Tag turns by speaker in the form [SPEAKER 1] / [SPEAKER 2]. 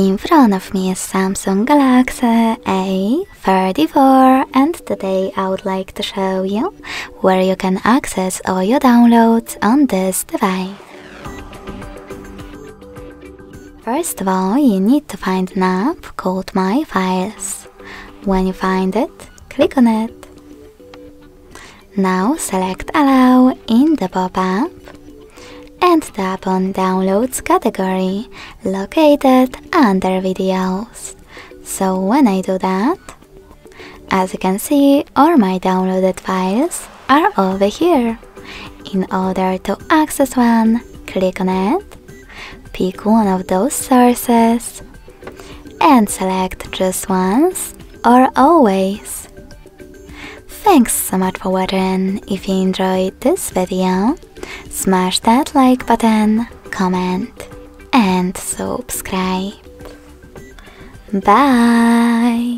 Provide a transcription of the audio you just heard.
[SPEAKER 1] In front of me is Samsung Galaxy A34 and today I would like to show you where you can access all your downloads on this device. First of all, you need to find an app called My Files. When you find it, click on it. Now select Allow in the pop-up and tap on Downloads category located under Videos. So when I do that, as you can see, all my downloaded files are over here. In order to access one, click on it, pick one of those sources, and select just once or always. Thanks so much for watching. If you enjoyed this video, smash that like button, comment and subscribe. Bye!